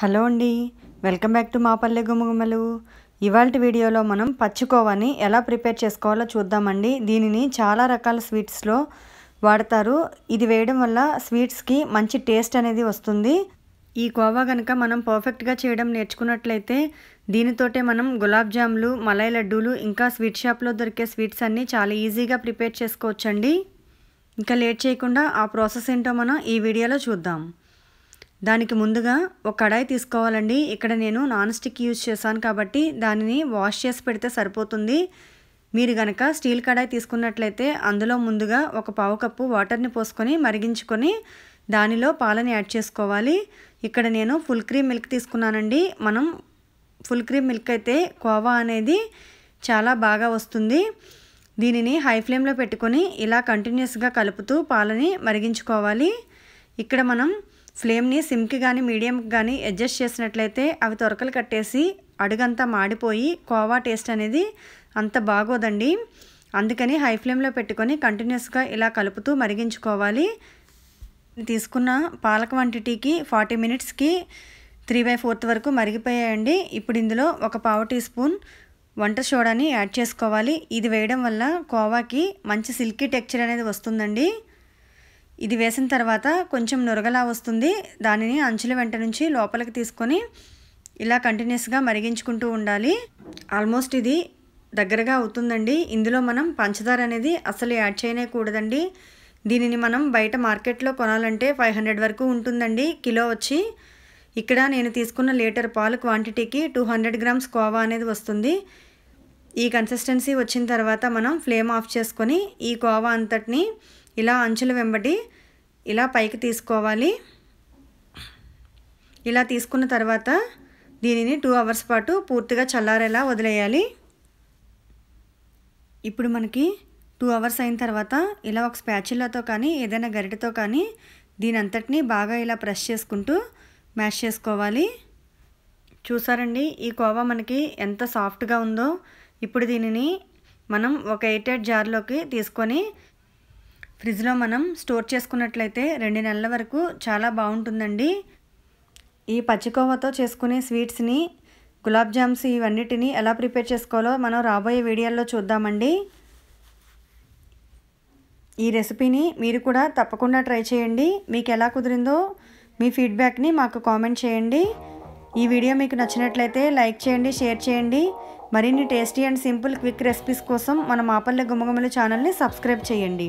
Hello అండి welcome back to మా పల్లె గుమగుమలు. ఇవాళ వీడియోలో మనం పచ్చుకోవాని ఎలా ప్రిపేర్ చేసుకోవాలో చూద్దామండి. దీనిని చాలా రకాల స్వీట్స్లో వాడతారు. ఇది వేయడం వల్ల స్వీట్స్కి మంచి టేస్ట్ అనేది వస్తుంది. ఈ కోవా కనుక మనం పర్ఫెక్ట్గా చేయడం నేర్చుకున్నట్లయితే దీనితోటే మనం గులాబ్ జాములు మలై లడ్డూలు ఇంకా స్వీట్ షాప్లో దొరికే స్వీట్స్ అన్నీ చాలా ఈజీగా ప్రిపేర్ చేసుకోవచ్చండి. ఇంకా లేట్ చేయకుండా ఆ ప్రాసెస్ ఏంటో మనం ఈ వీడియోలో చూద్దాం. దానికి ముందుగా ఒక కడాయి తీసుకోవాలండి. ఇక్కడ నేను నాన్ స్టిక్ యూజ్ చేశాను కాబట్టి దానిని వాష్ చేసి పెడితే సరిపోతుంది. మీరు గనక స్టీల్ కడాయి తీసుకున్నట్లయితే అందులో ముందుగా ఒక పావు కప్పు వాటర్ని పోసుకొని మరిగించుకొని దానిలో పాలని యాడ్ చేసుకోవాలి. ఇక్కడ నేను ఫుల్ క్రీమ్ మిల్క్ తీసుకున్నానండి. మనం ఫుల్ క్రీమ్ మిల్క్ అయితే కోవా అనేది చాలా బాగా వస్తుంది. దీనిని హై ఫ్లేమ్లో పెట్టుకొని ఇలా కంటిన్యూస్గా కలుపుతూ పాలని మరిగించుకోవాలి. ఇక్కడ మనం ఫ్లేమ్ని సిమ్కి కానీ మీడియంకి కానీ అడ్జస్ట్ చేసినట్లయితే అవి తొరకలు కట్టేసి అడుగంతా మాడిపోయి కోవా టేస్ట్ అనేది అంత బాగోదండి. అందుకని హై ఫ్లేమ్లో పెట్టుకొని కంటిన్యూస్గా ఇలా కలుపుతూ మరిగించుకోవాలి. తీసుకున్న పాల క్వాంటిటీకి ఫార్టీ మినిట్స్కి త్రీ బై ఫోర్త్ వరకు మరిగిపోయాయండి. ఇప్పుడు ఇందులో ఒక పావు టీ స్పూన్ వంట సోడాని యాడ్ చేసుకోవాలి. ఇది వేయడం వల్ల కోవాకి మంచి సిల్కీ టెక్చర్ అనేది వస్తుందండి. ఇది వేసిన తర్వాత కొంచెం నురగలా వస్తుంది. దానిని అంచుల వెంట నుంచి లోపలికి తీసుకొని ఇలా కంటిన్యూస్గా మరిగించుకుంటూ ఉండాలి. ఆల్మోస్ట్ ఇది దగ్గరగా అవుతుందండి. ఇందులో మనం పంచదార అనేది అసలు యాడ్ చేయనేకూడదండి. దీనిని మనం బయట మార్కెట్లో కొనాలంటే ఫైవ్ హండ్రెడ్ వరకు ఉంటుందండి కిలో వచ్చి. ఇక్కడ నేను తీసుకున్న లీటర్ పాలు క్వాంటిటీకి టూ హండ్రెడ్ గ్రామ్స్ కోవా అనేది వస్తుంది. ఈ కన్సిస్టెన్సీ వచ్చిన తర్వాత మనం ఫ్లేమ్ ఆఫ్ చేసుకొని ఈ కోవా అంతటిని ఇలా అంచుల వెంబడి ఇలా పైకి తీసుకోవాలి. ఇలా తీసుకున్న తర్వాత దీనిని టూ అవర్స్ పాటు పూర్తిగా చల్లారేలా వదిలేయాలి. ఇప్పుడు మనకి టూ అవర్స్ అయిన తర్వాత ఇలా ఒక స్పాచులతో కానీ ఏదైనా గరిటతో కానీ దీని అంతటిని బాగా ఇలా ప్రెస్ చేసుకుంటూ మ్యాష్ చేసుకోవాలి. చూసారండి ఈ కోవా మనకి ఎంత సాఫ్ట్గా ఉందో. ఇప్పుడు దీనిని మనం ఒక ఎయిటెడ్ జార్లోకి తీసుకొని ఫ్రిడ్జ్లో మనం స్టోర్ చేసుకున్నట్లయితే రెండు నెలల వరకు చాలా బాగుంటుందండి. ఈ పచ్చికోవాతో చేసుకునే స్వీట్స్ని గులాబ్ జామ్స్ ఇవన్నిటిని ఎలా ప్రిపేర్ చేసుకోవాలో మనం రాబోయే వీడియోల్లో చూద్దామండి. ఈ రెసిపీని మీరు కూడా తప్పకుండా ట్రై చేయండి. మీకు ఎలా కుదిరిందో మీ ఫీడ్బ్యాక్ని మాకు కామెంట్ చేయండి. ఈ వీడియో మీకు నచ్చినట్లయితే లైక్ చేయండి షేర్ చేయండి. మరిన్ని tasty and simple quick recipes కోసం మన మాపల్లె గుమ్మగుమ్మల ఛానల్ని సబ్స్క్రైబ్ చేయండి.